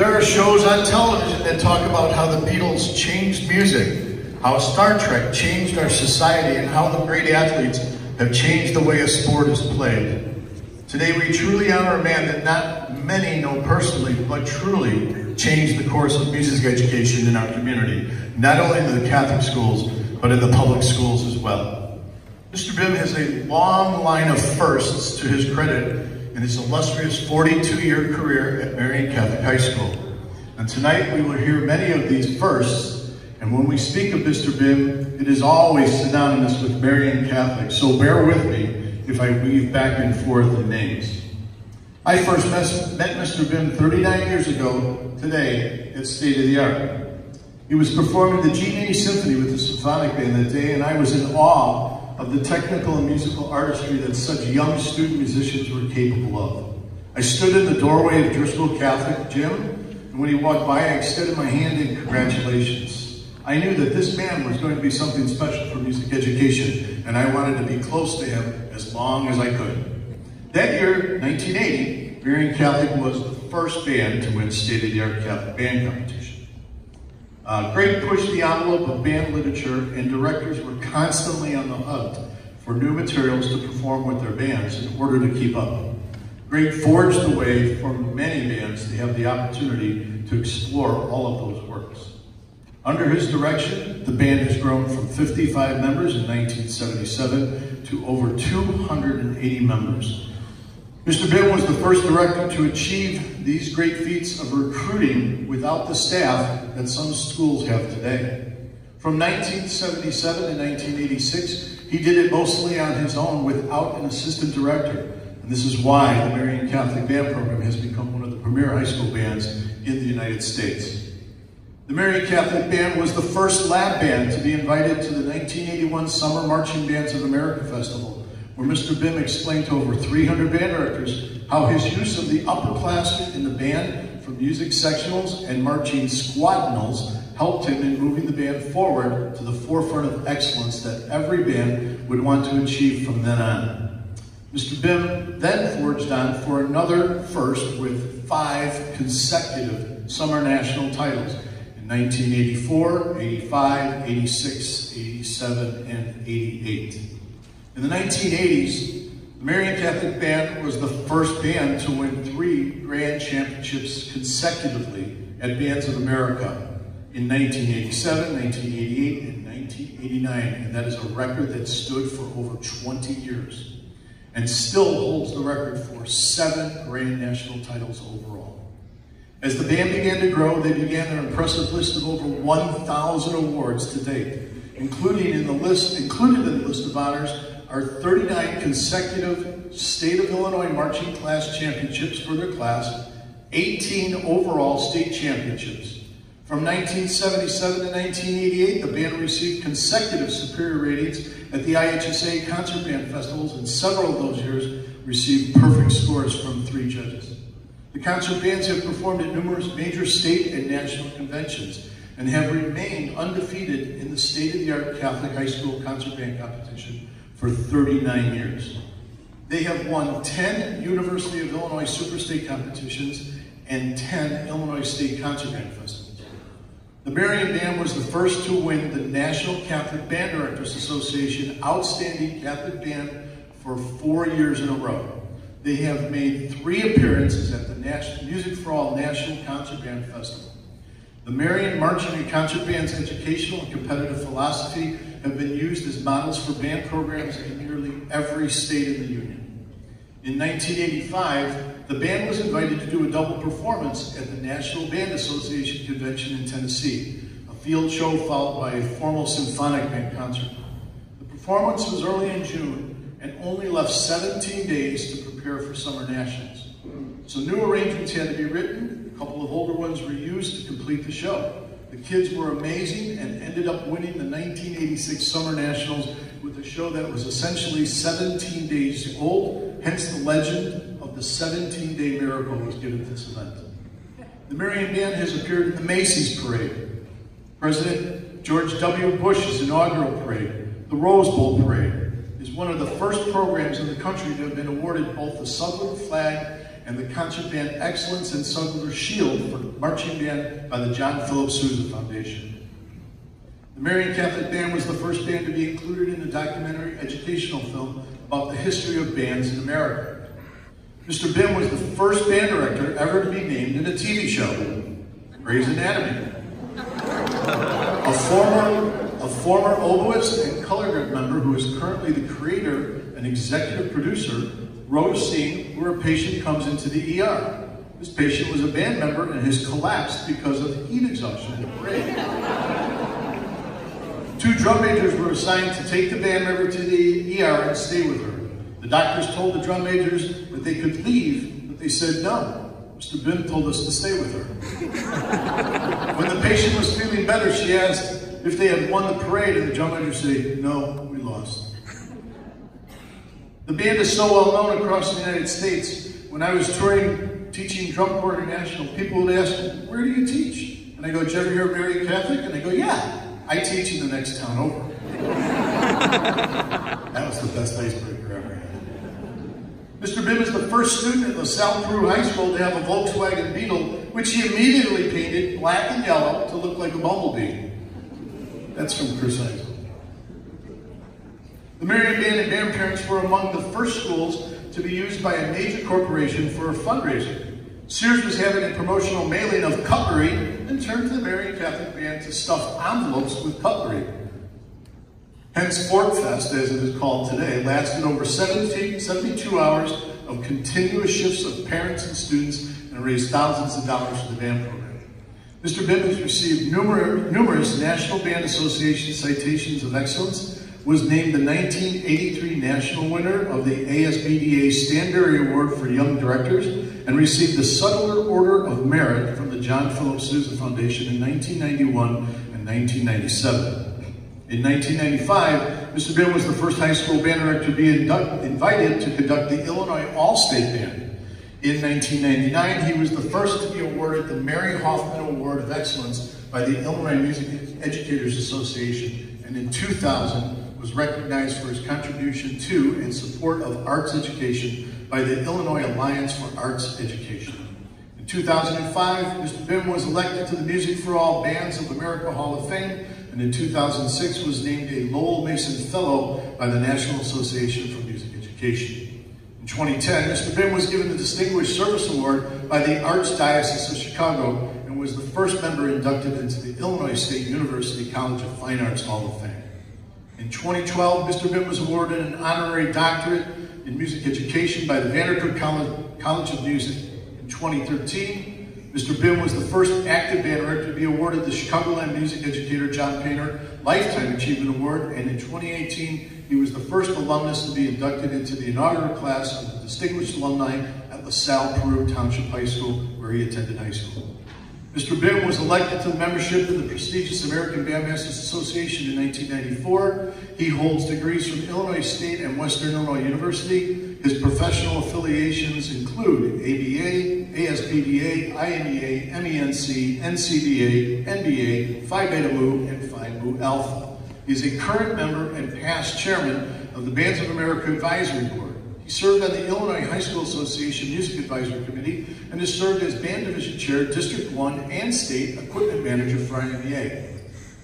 There are shows on television that talk about how the Beatles changed music, how Star Trek changed our society, and how the great athletes have changed the way a sport is played. Today we truly honor a man that not many know personally, but truly changed the course of music education in our community, not only in the Catholic schools, but in the public schools as well. Mr. Bimm has a long line of firsts to his credit in his illustrious 42-year career at Marian Catholic High School. And tonight we will hear many of these firsts, and when we speak of Mr. Bimm, it is always synonymous with Marian Catholic, so bear with me if I weave back and forth the names. I first met Mr. Bimm 39 years ago today at State of the Art. He was performing the G Symphony with the symphonic band that day, and I was in awe of the technical and musical artistry that such young student musicians were capable of. I stood in the doorway of Driscoll Catholic Gym, and when he walked by, I extended my hand in congratulations. I knew that this man was going to be something special for music education, and I wanted to be close to him as long as I could. That year, 1980, Marian Catholic was the first band to win state-of-the-art Catholic band competition. Uh, Greg pushed the envelope of band literature and directors were constantly on the hunt for new materials to perform with their bands in order to keep up. Greg forged the way for many bands to have the opportunity to explore all of those works. Under his direction, the band has grown from 55 members in 1977 to over 280 members Mr. Bimm was the first director to achieve these great feats of recruiting without the staff that some schools have today. From 1977 to 1986, he did it mostly on his own without an assistant director. And this is why the Marian Catholic Band Program has become one of the premier high school bands in the United States. The Marian Catholic Band was the first lab band to be invited to the 1981 Summer Marching Bands of America Festival where Mr. Bimm explained to over 300 band directors how his use of the upperclassmen in the band for music sectionals and marching squadronals helped him in moving the band forward to the forefront of excellence that every band would want to achieve from then on. Mr. Bimm then forged on for another first with five consecutive summer national titles in 1984, 85, 86, 87, and 88. In the 1980s, the Marian Catholic Band was the first band to win three grand championships consecutively at Bands of America in 1987, 1988, and 1989. And that is a record that stood for over 20 years and still holds the record for seven grand national titles overall. As the band began to grow, they began their impressive list of over 1,000 awards to date, including in the list, included in the list of honors are 39 consecutive State of Illinois Marching Class Championships for their class, 18 overall state championships. From 1977 to 1988, the band received consecutive superior ratings at the IHSA concert band festivals, and several of those years received perfect scores from three judges. The concert bands have performed at numerous major state and national conventions and have remained undefeated in the state-of-the-art Catholic high school concert band competition for 39 years. They have won 10 University of Illinois Super State competitions and 10 Illinois State Concert Band Festivals. The Marian Band was the first to win the National Catholic Band Directors Association Outstanding Catholic Band for four years in a row. They have made three appearances at the National Music for All National Concert Band Festival. The Marian Marching and Concert Band's educational and competitive philosophy have been used as models for band programs in nearly every state in the Union. In 1985, the band was invited to do a double performance at the National Band Association Convention in Tennessee, a field show followed by a formal symphonic band concert. The performance was early in June and only left 17 days to prepare for Summer Nationals. So new arrangements had to be written, a couple of older ones were used to complete the show. The kids were amazing and ended up winning the 1986 Summer Nationals with a show that was essentially 17 days old, hence the legend of the 17-day miracle was given to this event. The Marian Band has appeared in the Macy's Parade, President George W. Bush's inaugural parade, the Rose Bowl Parade, is one of the first programs in the country to have been awarded both the Sudler Flag and the Concert Band Excellence and Sudler Shield for marching band by the John Philip Sousa Foundation. The Marian Catholic Band was the first band to be included in a documentary educational film about the history of bands in America. Mr. Bimm was the first band director ever to be named in a TV show, Grey's Anatomy. A former, former oboist and color guard member who is currently the creator and executive producer wrote a scene where a patient comes into the ER. This patient was a band member and has collapsed because of heat exhaustion in the parade. Two drum majors were assigned to take the band member to the ER and stay with her. The doctors told the drum majors that they could leave, but they said no. Mr. Bimm told us to stay with her. when the patient was feeling better, she asked if they had won the parade, and the drum major said, no, we lost. The band is so well known across the United States. When I was touring, teaching drum corps international, people would ask, where do you teach? And I go, did you ever hear of Marian Catholic? And they go, yeah, I teach in the next town over. that was the best icebreaker ever. Mr. Bimm is the first student at LaSalle Peru High School to have a Volkswagen Beetle, which he immediately painted black and yellow to look like a bumblebee. That's from Chris High The Marian Band and Band Parents were among the first schools to be used by a major corporation for a fundraiser. Sears was having a promotional mailing of cutlery and turned to the Marian Catholic Band to stuff envelopes with cutlery. Hence, Fort Fest, as it is called today, lasted over 17, 72 hours of continuous shifts of parents and students and raised thousands of dollars for the band program. Mr. Bimm received numerous, numerous National Band Association citations of excellence, was named the 1983 national winner of the ASBDA Stanbury Award for Young Directors, and received the Sudler Order of Merit from the John Philip Sousa Foundation in 1991 and 1997. In 1995, Mr. Bimm was the first high school band director to be invited to conduct the Illinois All-State Band. In 1999, he was the first to be awarded the Mary Hoffman Award of Excellence by the Illinois Music Educators Association, and in 2000 was recognized for his contribution to and support of arts education by the Illinois Alliance for Arts Education. In 2005, Mr. Bimm was elected to the Music for All Bands of America Hall of Fame and in 2006 was named a Lowell Mason Fellow by the National Association for Music Education. In 2010, Mr. Bimm was given the Distinguished Service Award by the Archdiocese of Chicago and was the first member inducted into the Illinois State University College of Fine Arts Hall of Fame. In 2012, Mr. Bimm was awarded an honorary doctorate in music education by the VanderCook College of Music. In 2013, Mr. Bimm was the first active band director to be awarded the Chicagoland Music Educator John Painter Lifetime Achievement Award, and in 2018, he was the first alumnus to be inducted into the inaugural class of the Distinguished Alumni at LaSalle Peru Township High School, where he attended high school. Mr. Bimm was elected to the membership of the prestigious American Bandmasters Association in 1994. He holds degrees from Illinois State and Western Illinois University. His professional affiliations include ABA, ASBDA, IMEA, MENC, NCBA, NBA, Phi Beta Mu, and Phi Mu Alpha. Is a current member and past chairman of the Bands of America Advisory Board. He served on the Illinois High School Association Music Advisory Committee and has served as Band Division Chair, District 1, and State Equipment Manager for IMEA.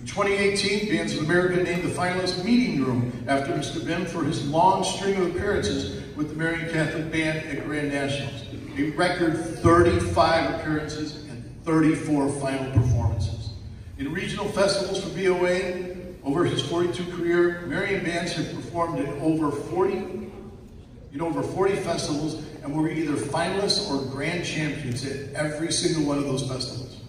In 2018, Bands of America named the finalist Meeting Room after Mr. Bimm for his long string of appearances with the Marian Catholic Band at Grand Nationals. A record 35 appearances and 34 final performances. In regional festivals for BOA, over his 42 career, Marian bands have performed in over 40 in over 40 festivals and were either finalists or grand champions at every single one of those festivals.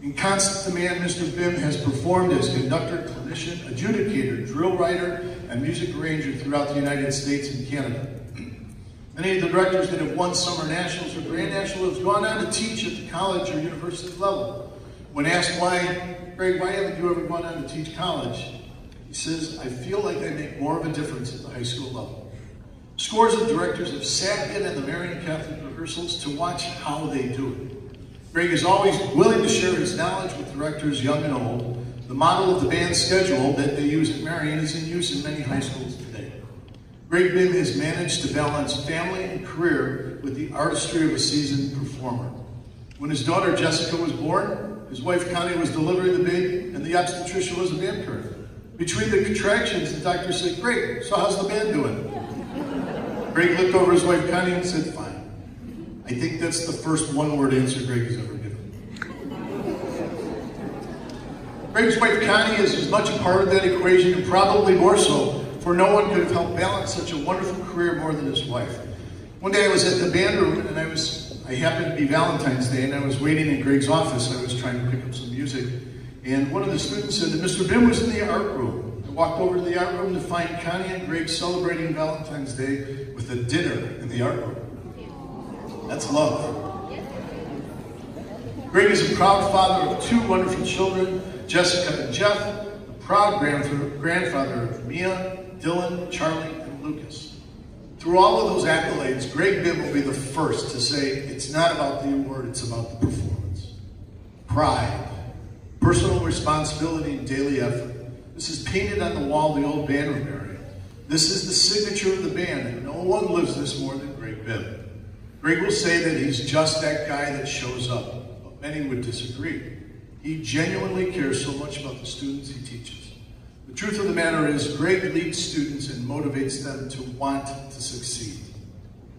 In constant demand, Mr. Bimm has performed as conductor, clinician, adjudicator, drill writer, and music arranger throughout the United States and Canada. Many of the directors that have won summer nationals or grand nationals have gone on to teach at the college or university level. When asked why, Greg, why haven't you ever gone on to teach college? He says, I feel like I make more of a difference at the high school level. Scores of directors have sat in at the Marian Catholic rehearsals to watch how they do it. Greg is always willing to share his knowledge with directors young and old. The model of the band schedule that they use at Marian is in use in many high schools today. Greg Bimm has managed to balance family and career with the artistry of a seasoned performer. When his daughter Jessica was born, his wife Connie was delivering the baby, and the obstetrician was a band curve. Between the contractions, the doctor said, Great, so how's the band doing? Greg looked over his wife Connie and said, fine. I think that's the first one-word answer Greg has ever given. Greg's wife Connie is as much a part of that equation, and probably more so, for no one could have helped balance such a wonderful career more than his wife. One day I was at the band room, and I was, I happened to be Valentine's Day, and I was waiting in Greg's office. I was trying to pick up some music, and one of the students said that Mr. Bimm was in the art room. I walked over to the art room to find Connie and Greg celebrating Valentine's Day with a dinner in the art room. That's love. Greg is a proud father of two wonderful children, Jessica and Jeff, a proud grandfather of Mia, Dylan, Charlie, and Lucas. Through all of those accolades, Greg Bimm will be the first to say it's not about the award, it's about the performance. Pride, personal responsibility, and daily effort. This is painted on the wall of the old band room area. This is the signature of the band, and no one lives this more than Greg Bimm. Greg will say that he's just that guy that shows up, but many would disagree. He genuinely cares so much about the students he teaches. The truth of the matter is, Greg leads students and motivates them to want to succeed.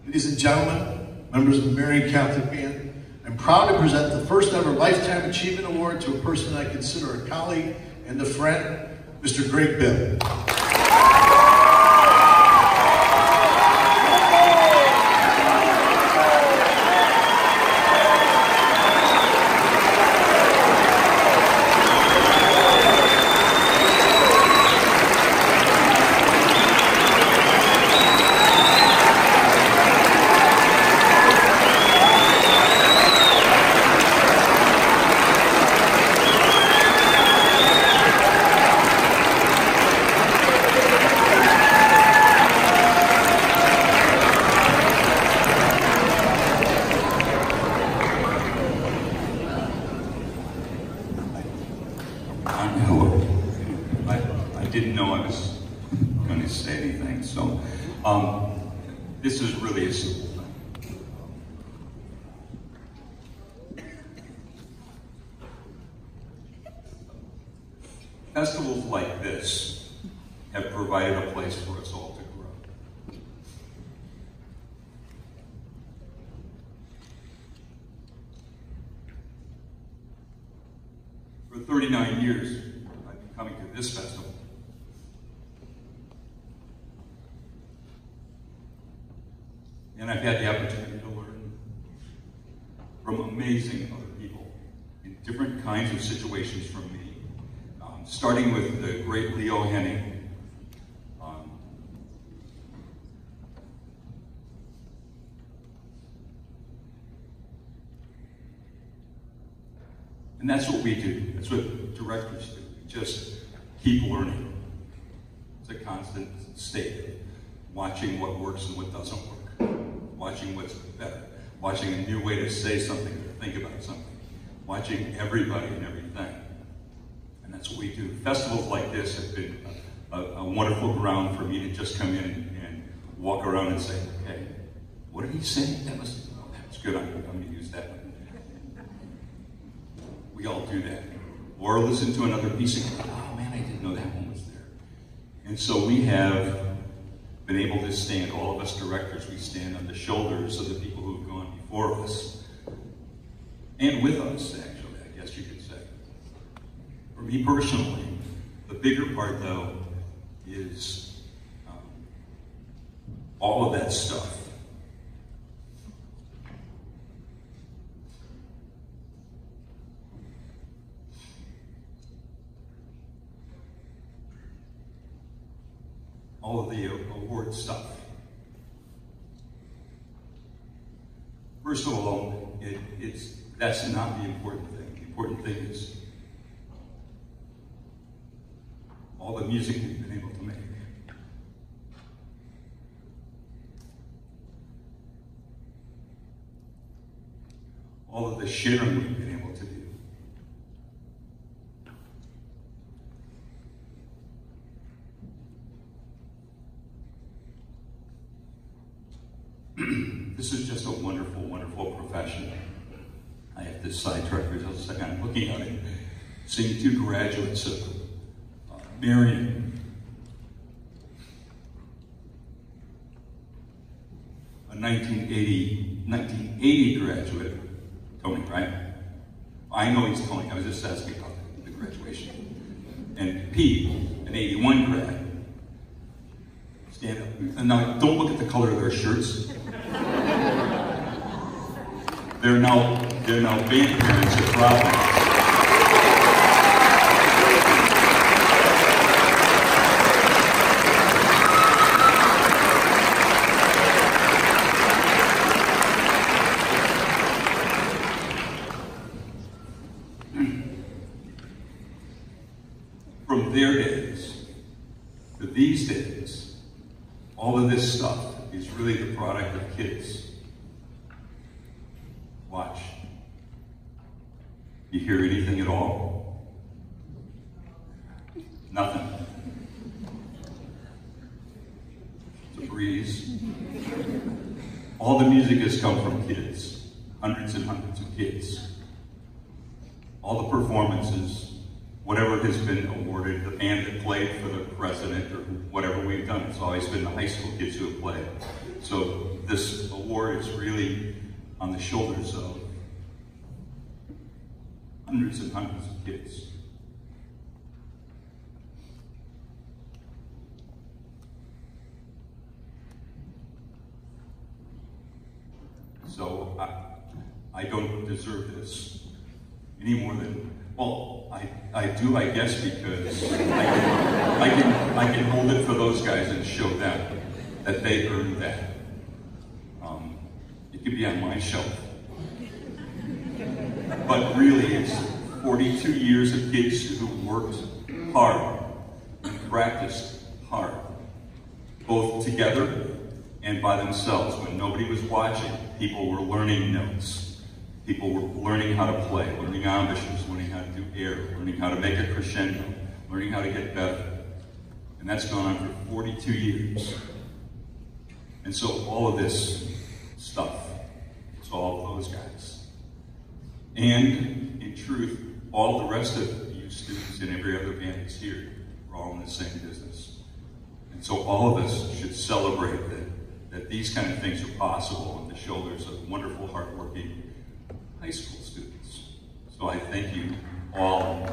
Ladies and gentlemen, members of the Marian Catholic Band, I'm proud to present the first ever Lifetime Achievement Award to a person I consider a colleague and a friend, Mr. Greg Bimm. Festivals like this have provided a place for us all to grow. For 39 years, I've been coming to this festival. And I've had the opportunity to learn from amazing other people in different kinds of situations from me starting with the great Leo Henning. Um, and that's what we do. That's what directors do. We just keep learning. It's a constant state of watching what works and what doesn't work, watching what's better, watching a new way to say something or think about something, watching everybody and everything. And that's what we do. Festivals like this have been a, a, wonderful ground for me to just come in and, and, walk around and say, okay, what did he say? That was, oh, that was good. I'm, I'm going to use that. We all do that. Or listen to another piece and go, oh man, I didn't know that one was there. And so we have been able to stand, all of us directors, we stand on the shoulders of the people who have gone before us. And with us, actually I guess you could say. For me personally, the bigger part though is um, all of that stuff. All of the award stuff. First of all, it, it's that's not the important thing. The important thing is all the music we've been able to make. All of the sharing we've been able to do. This is just a wonderful, wonderful profession. I have to sidetrack for just a second. I'm looking at it, seeing two graduates of uh, Marian. A 1980, 1980 graduate, Tony, right? I know he's Tony. I was just asking about the graduation. And Pete, an 81 grad. Stand up. And now, don't look at the color of their shirts. They're now, they're now band parents at Providence. From their days to these days, all of this stuff is really the product of kids. Watch. You hear anything at all? Nothing. It's a breeze. All the music has come from kids, hundreds and hundreds of kids. All the performances, whatever has been awarded, the band that played for the president or whatever we've done, it's always been the high school kids who have played. So this award is really on the shoulders of hundreds and hundreds of kids. So I, I don't deserve this any more than, well, I, I do, I guess, because I can, I can, I can hold it for those guys and show them that they earned that. Um, it could be on my shelf. But really, it's 42 years of kids who worked hard and practiced hard, both together and by themselves. When nobody was watching, people were learning notes. People were learning how to play, learning embouchures, learning how to do air, learning how to make a crescendo, learning how to get better. And that's gone on for 42 years. And so all of this stuff, it's all of those guys. And in truth, all the rest of you students and every other band that's here, we're all in the same business. And so all of us should celebrate that, that these kind of things are possible on the shoulders of wonderful, hardworking high school students. So I thank you all.